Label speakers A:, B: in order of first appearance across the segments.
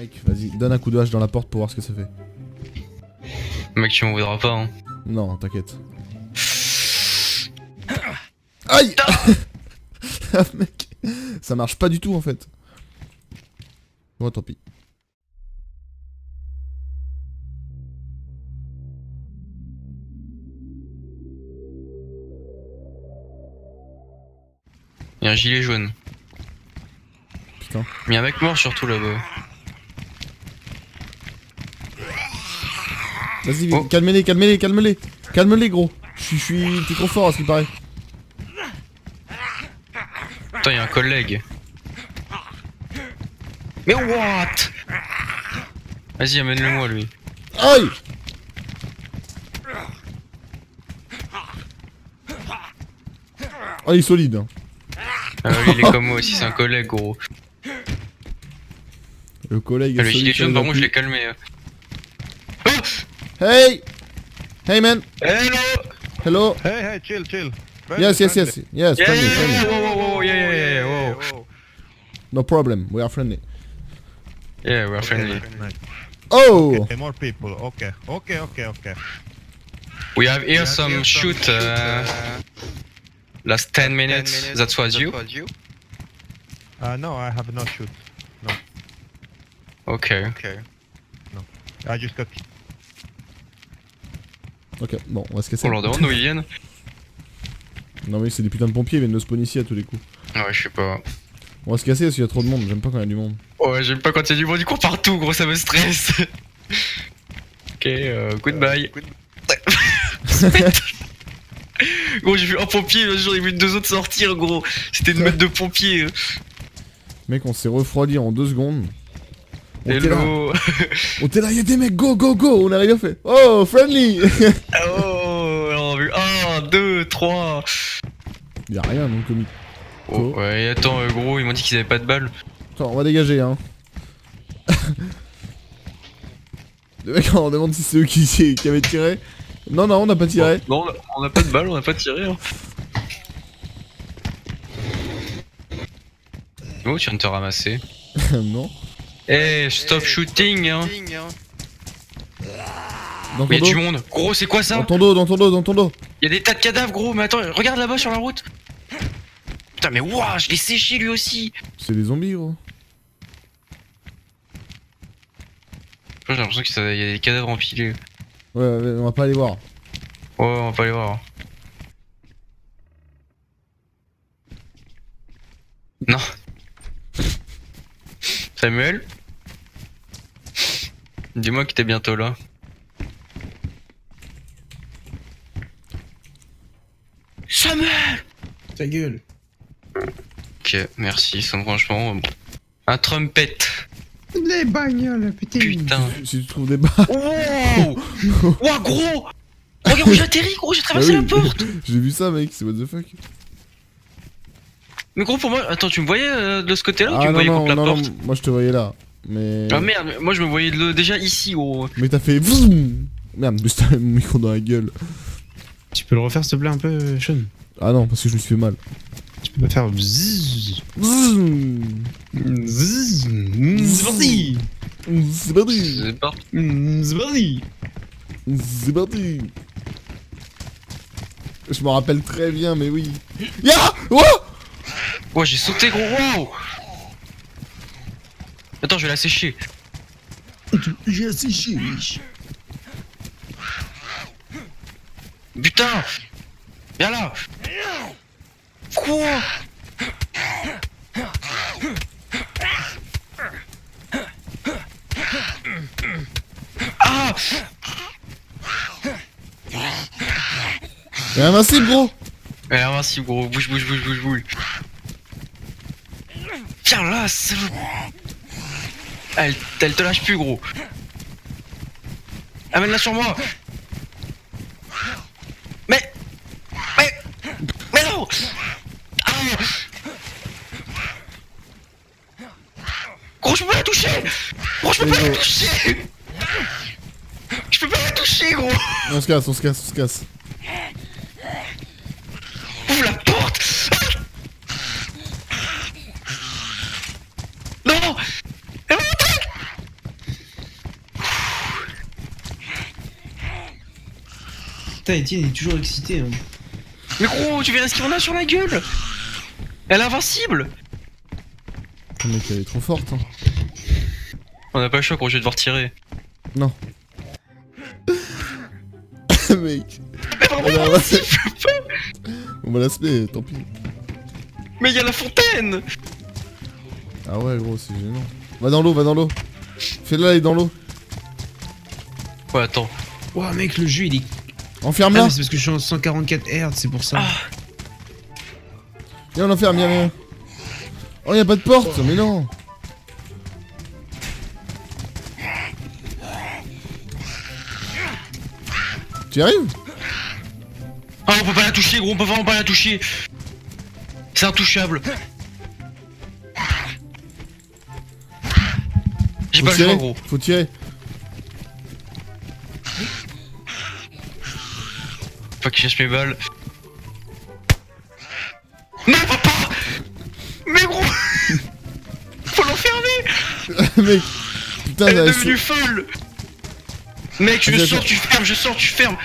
A: Mec, vas-y, donne un coup de hache dans la porte pour voir ce que ça fait.
B: Mec, tu m'en voudras pas, hein.
A: Non, t'inquiète. Aïe Ah, Mec, ça marche pas du tout en fait. Bon, tant pis.
B: Il y a un gilet jaune.
A: Putain.
B: Mais il y a un mec mort surtout là-bas.
A: Vas-y,
B: Oh.
A: calmez-les, calmez-les, calmez-les. Calme-les, gros. Je suis-. T'es trop fort à ce qu'il paraît.
B: Putain, il y a un collègue. Mais what? Vas-y, amène-le-moi lui.
A: Aïe Oh, il est solide. hein.
B: Ah, lui, il est comme moi aussi, c'est un collègue, gros.
A: Le collègue
B: Ah, le gilet jaune, par contre, je l'ai calmé. Hein.
A: Hey Hey man
B: Hello
A: Hello
C: Hey, hey, chill, chill. Friendly,
A: Yes, yes,
C: friendly.
A: yes. Yes,
B: Yeah,
A: friendly,
B: yeah,
A: friendly.
B: whoa, whoa, whoa, yeah, yeah, yeah, yeah, whoa.
C: whoa.
A: No problem, we are friendly.
B: Yeah, we're friendly.
C: Nice.
A: Oh
C: Okay, more people. Okay, okay, okay, okay.
B: We have here
C: have
B: some
C: here some
B: shoot
C: shoot,
B: uh, last 10 minutes. That was you?
C: Uh, no, I have no shoot. no.
B: Okay.
C: Okay. No, I just got.
A: Ok, bon, on va se casser.
B: On leur demande d'où ils viennent
A: Non mais c'est des putains de pompiers, ils viennent de spawn ici à tous les coups.
B: Ouais, je sais pas.
A: On va se casser parce qu'il y a trop de monde, j'aime pas quand il y a du monde.
B: Ouais, j'aime pas quand il y a du monde, du coup partout, gros, ça me stresse. ok, euh, goodbye. gros, j'ai vu un pompier, l'autre jour, j'ai vu deux autres sortir, gros. C'était une meute de pompiers.
A: Mec, on s'est refroidi en deux secondes. On était là,
B: Hello.
A: on était là, y'a des mecs, go, go, go, on a rien fait. Oh, friendly
B: oh, on a vu 1, 2, 3.
A: Y'a rien non comique.
B: Oh, ouais, attends, euh, gros, ils m'ont dit qu'ils avaient pas de balles.
A: Attends, on va dégager, hein. Le mec, on demande si c'est eux qui, qui avaient tiré. Non, non, on n'a pas tiré.
B: Non, on a- on a pas de balles, on a pas tiré. Hein. Oh, tu viens de te ramasser.
A: non.
B: Eh, stop shooting, hein.
A: Dans ton
B: Mais y'a du
A: dos.
B: monde. Gros, c'est quoi ça
A: Dans ton dos, dans ton dos, dans ton dos.
B: Y'a des tas de cadavres, gros. Mais attends, regarde là-bas sur la route. Putain, mais waouh, je l'ai séché lui aussi.
A: C'est des zombies, gros.
B: J'ai l'impression qu'il y a des cadavres empilés.
A: Ouais, ouais, on va pas aller voir.
B: Ouais, on va pas les voir. Non. Samuel? Dis-moi que t'es bientôt là. Samuel
D: Ta gueule.
B: Ok, merci, ça franchement... bon. Un trumpet
D: Les bagnoles, putain.
B: Putain
A: Si tu trouves des balles.
B: Wow Wow, gros Regarde où j'ai atterri, gros, j'ai traversé
A: Bah
B: la porte
A: J'ai vu ça, mec, c'est what the fuck.
B: Mais gros, pour moi... Attends, tu me voyais euh, de ce côté-là ou tu
A: Ah
B: me voyais
A: non,
B: contre la
A: non,
B: porte?
A: non, moi je te voyais là. Mais.
B: Ah merde, moi je me voyais déjà ici, gros.
A: Mais t'as fait. vroom. Merde, mais c'était mon micro dans la gueule.
D: Tu peux le refaire s'il te plaît un peu, Sean?
A: Ah non, parce que je me suis fait mal.
D: Tu peux faire
A: Je m'en rappelle très bien, mais oui. Ya Oh
B: Ouais, j'ai sauté, gros, wow Attends, je vais la sécher.
D: J'ai asséché, wesh.
B: Putain Viens là Quoi Ah.
A: T'es invincible, gros.
B: Eh, merci, gros, bouge, bouge, bouge, bouge, bouge. Viens là, elle, elle te lâche plus, gros. Amène-la sur moi
A: On se casse, on se casse, on se casse.
B: Ouvre la porte Non
D: Putain, Etienne est toujours excité. Hein.
B: Mais gros, tu verras ce qu'il en a sur la gueule Elle est invincible
A: Mec, elle est trop forte. Hein.
B: On n'a pas le choix, gros, je vais devoir tirer.
A: Non. mec.
B: Mais vraiment,
A: Oh, non,
B: invincible
A: On va la semer, tant pis.
B: Mais il y a la fontaine
A: Ah ouais, gros, c'est gênant. Va dans l'eau, va dans l'eau. Fais-le aller dans l'eau.
B: Ouais, attends.
D: Ouah, mec, le jeu il est. Ah,
A: Enferme-la.
D: mais c'est parce que je suis en 144 Hz, c'est pour ça.
B: Ah.
A: Viens, on l'enferme, viens, viens. Oh, y'a pas de porte, mais non. Tu y arrives
B: Ah, on peut pas la toucher, gros, on peut vraiment pas la toucher C'est intouchable J'ai
A: Faut
B: pas le choix,
A: tirer,
B: gros.
A: faut tirer.
B: Faut qu'il cherche mes balles. Non, papa Mais gros Faut l'enfermer
A: mec. Putain,
B: Elle est devenue folle Mec, je sors, tu fermes, je sors, tu fermes.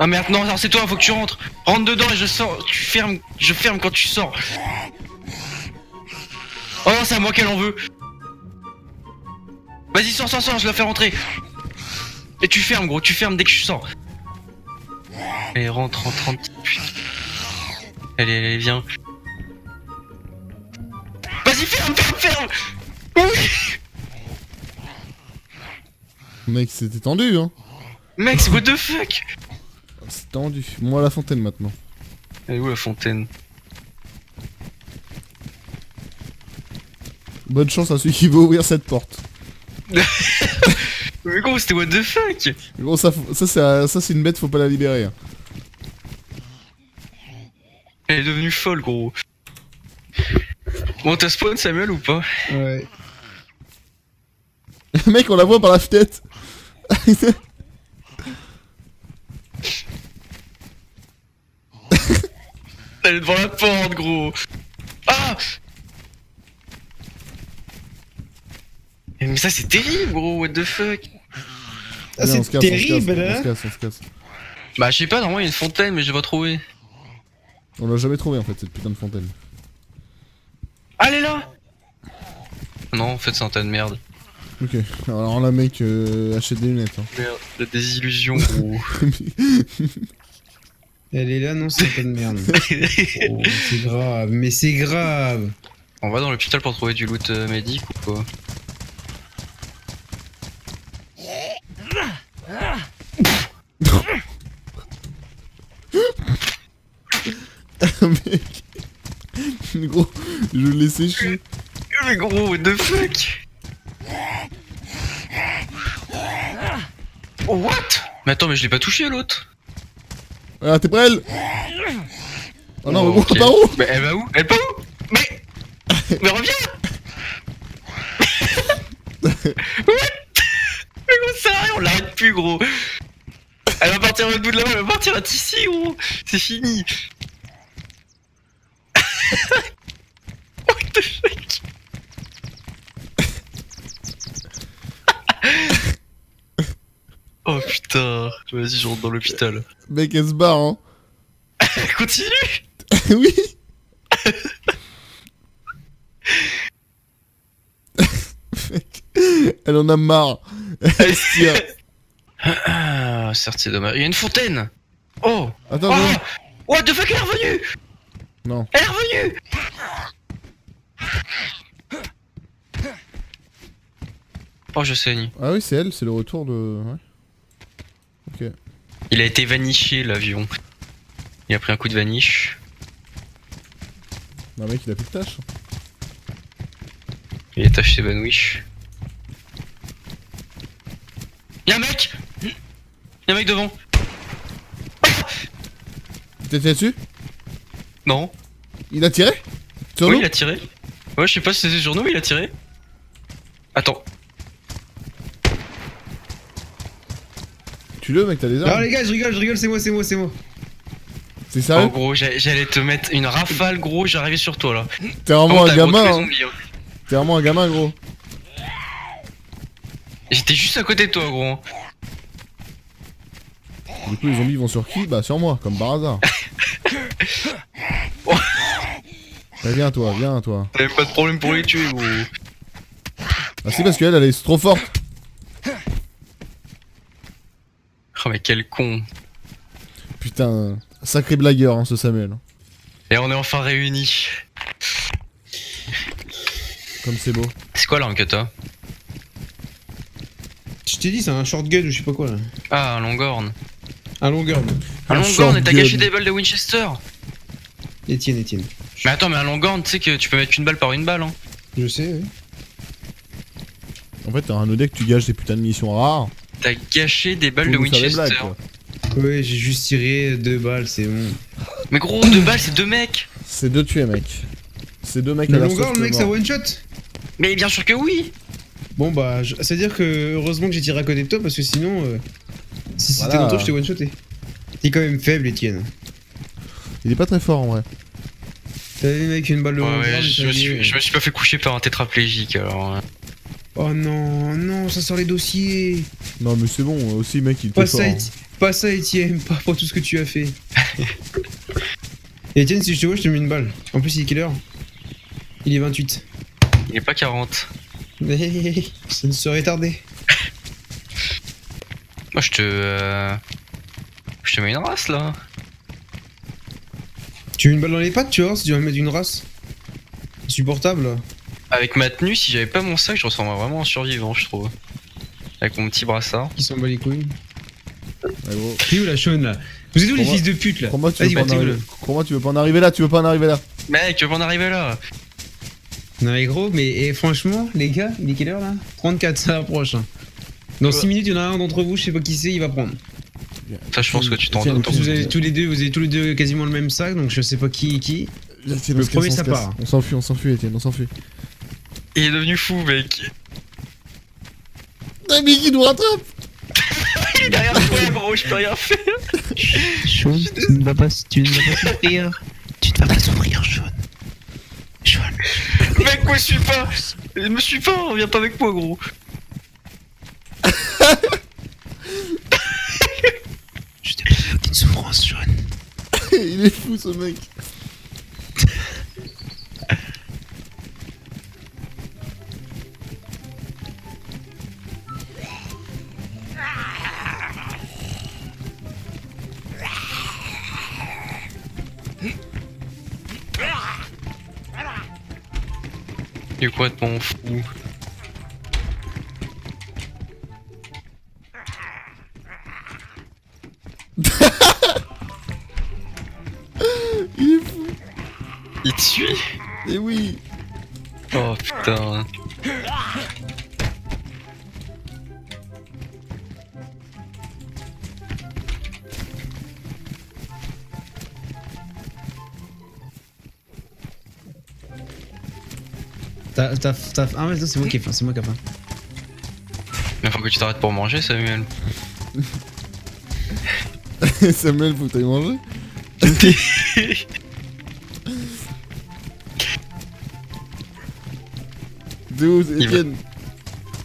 B: Ah merde, non, non, c'est toi, faut que tu rentres. Rentre dedans et je sors, tu fermes, je ferme quand tu sors. Oh non, c'est à moi qu'elle en veut. Vas-y, sors, sors, sors, je la fais rentrer. Et tu fermes, gros, tu fermes dès que je sors. Allez, rentre, rentre, rentre, putain. Allez, allez, viens. Vas-y, ferme, ferme, ferme. Oui
A: Mec, c'était tendu, hein.
B: Mec, c'est what the fuck?
A: C'est tendu. Moi, la fontaine maintenant.
B: Elle est où la fontaine?
A: Bonne chance à celui qui veut ouvrir cette porte.
B: Mais gros, c'était what the fuck?
A: Gros, ça, faut- ça, c'est ça, c'est une bête, faut pas la libérer. hein.
B: Elle est devenue folle, gros. Bon, t'as spawn Samuel ou pas?
D: Ouais.
A: Mec, on la voit par la fenêtre.
B: Elle est devant la porte, gros Ah Mais ça, c'est terrible, gros, what the fuck
D: Ah,
A: Viens, on se
D: c'est
A: casse, on se
D: terrible
A: casse, On
D: là
A: se casse, on se casse.
B: Bah, je sais pas, normalement, il y a une fontaine, mais je l'ai pas trouvé.
A: On l'a jamais trouvé en fait, cette putain de fontaine.
B: Ah, elle est là Non, en fait, c'est un tas de merde.
A: Ok, alors là, mec, euh, achète des lunettes. Hein.
B: Merde, la désillusion, gros.
D: Elle est là, non, c'est pas de merde. Oh, c'est grave, mais c'est grave.
B: On va dans l'hôpital pour trouver du loot euh, médic ou quoi
A: mec. Gros, je l'ai séché.
B: Mais gros, what the fuck Oh, what? Mais attends, mais je l'ai pas touché l'autre.
A: Ah, t'es prêt elle? Oh non, mais
B: ok.
A: par où?
B: Mais elle va où? Elle va où? Mais Mais reviens! What? Mais gros, ça rien, on l'arrête plus, gros. Elle va partir à l'autre bout de la main, elle va partir à Tissi, gros. C'est fini What the fuck Oh vas-y, je rentre dans l'hôpital.
A: Mec, elle se barre, hein.
B: Continue
A: oui Mec, Elle en a marre. Elle se tire.
B: Ah, certes, c'est dommage. Il y a une fontaine Oh
A: Attends,
B: Oh
A: attends.
B: What the fuck, elle est revenue
A: Non.
B: Elle est revenue Oh, je saigne.
A: Ah oui, c'est elle, c'est le retour de. Ouais.
B: Il a été vaniché, l'avion. Il a pris un coup de vaniche.
A: Non, mec, il a plus de tâches.
B: Et les tâches s'évanouissent. Y'a un mec Y'a un mec devant
A: T'es tiré dessus?
B: Non
A: Il a tiré? Sur
B: Oui,
A: nous
B: il a tiré. Ouais, je sais pas si c'était sur nous, mais il a tiré. Attends.
A: Tu le mec, t'as des armes
D: les gars, je rigole, je rigole, c'est moi, c'est moi, c'est moi.
A: C'est
B: Oh
A: sérieux
B: gros, j'a- j'allais te mettre une rafale, gros, j'arrivais sur toi là.
A: T'es vraiment
B: Comment
A: un
B: t'as gros tous les
A: gamin, hein.
B: zombies, hein.
A: T'es vraiment un gamin, gros.
B: J'étais juste à côté de toi, gros.
A: Du coup, les zombies vont sur qui? Bah, sur moi, comme par hasard.
B: Oh.
A: Bah, viens, toi, viens, toi.
B: T'avais pas de problème pour les tuer, gros.
A: Ah, c'est parce qu'elle, elle est trop forte.
B: Oh, mais quel con.
A: Putain, sacré blagueur, hein, ce Samuel.
B: Et on est enfin réunis.
A: Comme c'est beau.
B: C'est quoi là, un kata
D: Je t'ai dit, c'est un shotgun ou je sais pas quoi là.
B: Ah, un longhorn.
D: Un longueur.
B: Un
A: Un
B: longhorn et t'as gâché des balles de Winchester.
D: Etienne, Etienne.
B: Mais attends, mais un longhorn, tu sais que tu peux mettre une balle par une balle, hein.
D: Je sais, oui.
A: En fait, t'as un OD que tu gages des putains de missions rares.
B: T'as gâché des balles de Winchester.
A: blagues.
D: Ouais, j'ai juste tiré deux balles, c'est bon.
B: mais gros, deux balles, c'est deux mecs.
A: C'est deux tués, mec. C'est deux mecs à la
D: longueur, le mec, ça one shot
B: Mais bien sûr que oui.
D: Bon bah, je- c'est-à-dire que heureusement que j'ai tiré à côté de toi parce que sinon, euh, si c'était
A: Voilà.
D: dans toi, je t'ai one shoté. T'es quand même faible, Etienne.
A: Il est pas très fort en vrai.
D: T'as vu, mec, une balle de
B: Ouais,
D: longueur,
B: ouais, je me, suis, je me suis pas fait coucher par un tétraplégique alors.
D: Oh non, non, ça sort les dossiers.
A: Non, mais c'est bon, aussi, mec, il
D: Pas
A: fort.
D: ça,
A: hein.
D: Pas ça, Etienne, pas pour tout ce que tu as fait. Et Etienne, si je te vois, je te mets une balle. En plus, il est quelle heure? Il est 28.
B: Il est pas 40.
D: ça ne serait tardé.
B: Moi je te. euh, Je te mets une race là.
D: Tu veux une balle dans les pattes, tu vois, si tu vas me mettre une race Supportable là.
B: Avec ma tenue, si j'avais pas mon sac, je ressemblerais vraiment à un survivant, je trouve. Avec mon petit brassard.
D: Qui s'en bat les couilles.
A: Ouais, gros.
D: T'es où la Shaun là Vous êtes où les fils de pute là
A: Crois-moi, tu
D: Vas-y,
A: veux pas en tu veux pas en arriver là, tu veux pas en arriver là.
B: Mec, tu veux pas en arriver là
D: Non mais gros, mais et franchement, les gars, il est quelle heure là 34, ça approche. hein. Dans 6 minutes, il y en a un d'entre vous, je sais pas qui c'est, il va prendre.
B: Ça, je pense que tu t'en
D: plus, vous avez tous les deux, vous avez tous les deux quasiment le même sac, donc je sais pas qui est qui. Le premier, ça part.
A: On s'enfuit, on s'enfuit, Etienne, on s'enfuit.
B: Il est devenu fou, mec.
A: Ah, mais qui nous rattrape
B: Il est derrière toi, gros, je peux rien faire.
E: Sean, tu ne vas pas, tu ne vas pas souffrir. Tu ne vas pas souffrir, Sean. Sean,
B: Mec, me suis pas. Me suis pas, viens pas avec moi, gros.
E: je t'ai pas fait aucune souffrance, Sean.
A: Il est fou ce mec.
B: Il est complètement fou?
D: T'as, t'as, t'as. Ah ouais, non, c'est moi qui ai faim, c'est moi qui ai faim.
B: Mais faut que tu t'arrêtes pour manger, Samuel.
A: Samuel, faut que t'ailles manger. T'es où, Etienne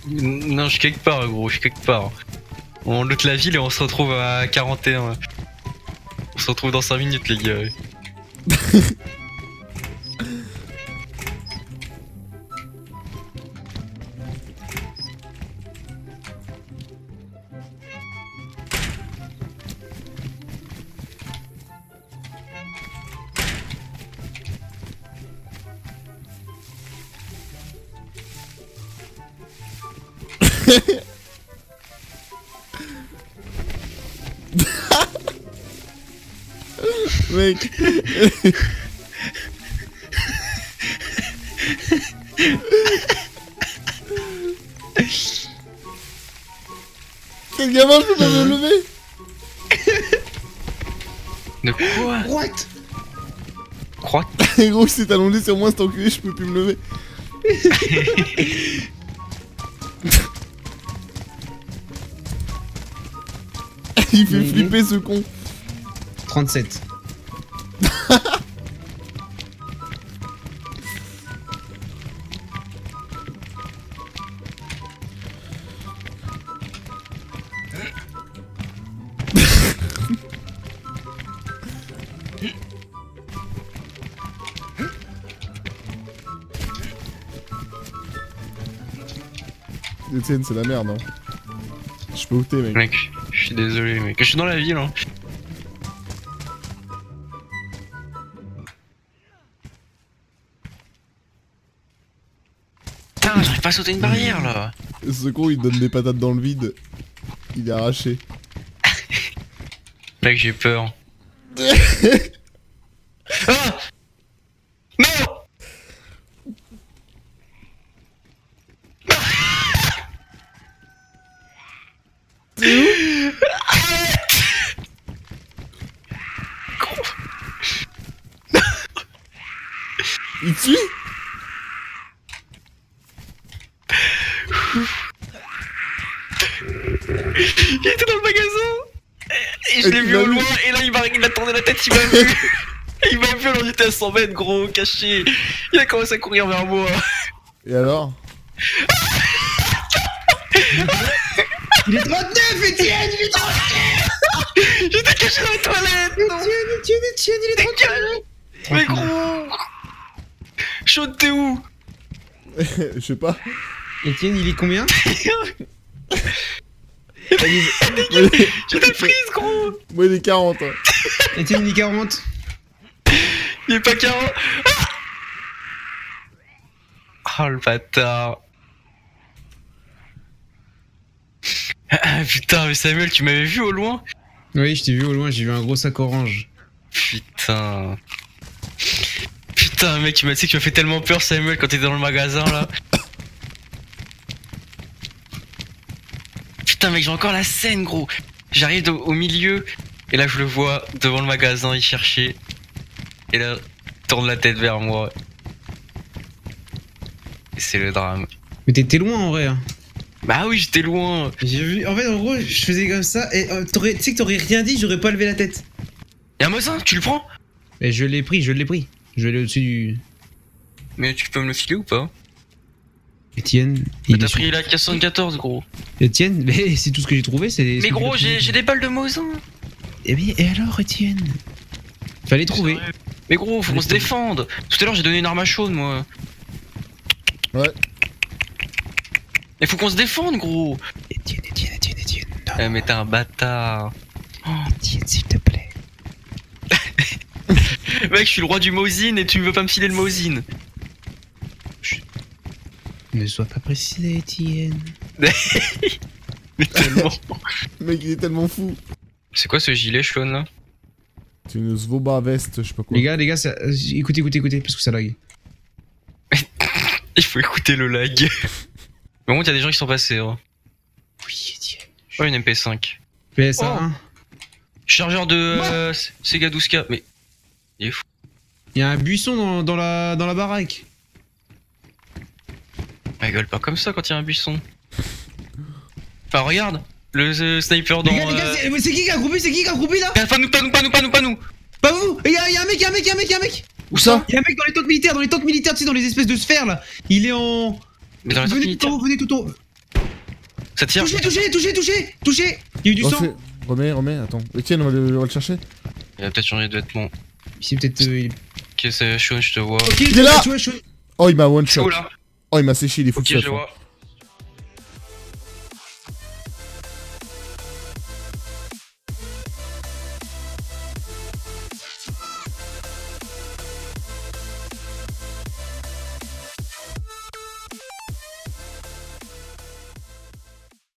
B: non, je suis quelque part, gros, je suis quelque part. On loot la ville et on se retrouve à 41. On se retrouve dans 5 minutes, les gars.
A: Mec. Quel gamin, je peux pas me lever
B: De quoi
D: What
B: Croix
A: Gros, il s'est allongé sur moi, cet enculé, je peux plus me lever. Il fait
D: Mhm.
A: flipper ce con.
D: 37.
A: Etienne, c'est la merde, hein. Je sais pas où t'es, mec.
B: Mec, je suis désolé, mec. Je suis dans la ville, hein. Putain, j'arrive pas à sauter une barrière là.
A: Ce con, il donne des patates dans le vide. Il est arraché.
B: Mec, j'ai peur. ah non
A: Il tue
B: Il était dans le magasin Et je
A: Et
B: l'ai
A: tu
B: vu
A: l'as
B: au
A: vu
B: loin et là il m'a il m'a vu. Il m'a vu alors j'étais à 100 mètres gros, caché. Il a commencé à courir vers moi.
A: Et alors?
D: Il est 39, Etienne Il est 39
B: J'étais caché dans les toilettes.
D: Etienne, Etienne, Etienne, il est 39
B: Mais gros. Chaud, t'es où?
A: Je sais pas.
D: Etienne, il est combien?
B: J'étais prise gros
A: Moi, il est 40. hein.
D: Il est 40
B: Il est pas 40 Oh le bâtard. Ah, Putain mais Samuel tu m'avais vu au loin.
D: Oui, je t'ai vu au loin, j'ai vu un gros sac orange.
B: Putain. Putain mec tu m'as dit que tu m'as fait tellement peur Samuel quand t'étais dans le magasin là. Putain mec j'ai encore la scène gros. J'arrive au milieu et là je le vois devant le magasin il cherchait et là il tourne la tête vers moi et c'est le drame
D: Mais t'étais loin en vrai. hein.
B: Bah oui j'étais loin
D: J'ai vu, en fait, en gros, je faisais comme ça et euh, t'aurais- tu sais que t'aurais rien dit, j'aurais pas levé la tête.
B: Y'a un Mosin tu le prends?
D: Et je l'ai pris, je l'ai pris. Je l'ai au-dessus du.
B: Mais tu peux me le filer ou pas?
D: Etienne,
B: Mais
D: il
B: T'as
D: est sur-
B: pris la 414 gros
D: Etienne, mais c'est tout ce que j'ai trouvé, c'est.
B: Mais gros j'ai j'ai des balles de Mosin
D: Eh bien, et alors, Etienne Fallait trouver.
B: Mais gros faut qu'on se défende Tout à l'heure j'ai donné une arme à chaude moi
A: Ouais.
B: Il faut qu'on se défende gros
D: Etienne, Etienne, Etienne, Etienne. Non,
B: Eh mais t'es un bâtard
D: Etienne, s'il te plaît.
B: Mec, je suis le roi du Mosin et tu ne veux pas me filer le Mosin.
D: Ne sois pas précisé, Etienne.
B: Mais tellement.
A: Mec, il est tellement fou.
B: C'est quoi ce gilet, Sean là
A: C'est une Svoba veste, je sais pas quoi.
D: Les gars, les gars, ça... euh, écoutez, écoutez, écoutez, parce que ça lag.
B: Il faut écouter le lag. Mais bon, il y a des gens qui sont passés. Hein.
D: Oui, Etienne.
B: Oh, une MP5.
D: PSA
B: Oh.
D: 1.
B: Chargeur de euh, Sega 12K. Mais. Il est fou.
D: Il y a un buisson dans, dans la, dans la baraque.
B: Elle gueule pas comme ça quand il y a un buisson. Enfin, regarde Le euh, sniper dans.
D: les gars, les gars,
B: euh,
D: c'est mais c'est qui qui a groupé C'est qui qui a groupé là?
B: Pas nous, pas nous, pas nous, pas nous, pas nous
D: Pas vous? Il y a, il y a un mec, il y a un mec, il y a un mec, il y a un mec
A: Où ça?
D: Il y a un mec dans les tentes militaires, dans les tentes militaires, tu sais, dans les espèces de sphères là. Il est en.
B: Mais dans la
D: venez tout en haut, venez tout en haut.
B: Ça tire.
D: Touchez, touchez, touchez, touchez, touchez Il y a eu du sang
A: Remets, remets, attends. Etienne, on va le, chercher.
B: Il a peut-être changé de vêtements.
D: C'est peut-être. euh,
B: Ok, c'est Sean, je te vois.
D: Ok,
A: Il est là Oh, il m'a one shot.
B: là?
A: Oh, il m'a séché, il est fou
B: Ok, je le vois.